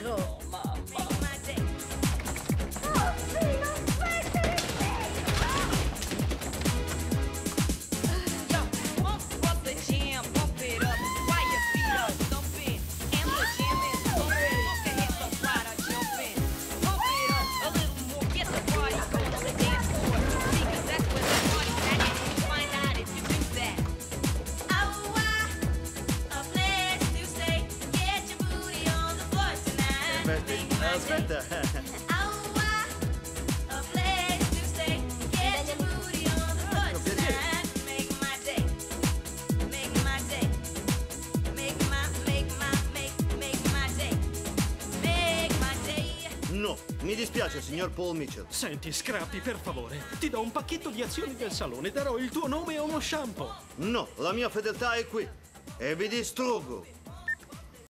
Cool. Day. No, mi dispiace, signor Paul Mitchell. Senti, Scrappy, per favore, ti do un pacchetto di azioni del salone, darò il tuo nome e uno shampoo. No, la mia fedeltà è qui. E vi distruggo.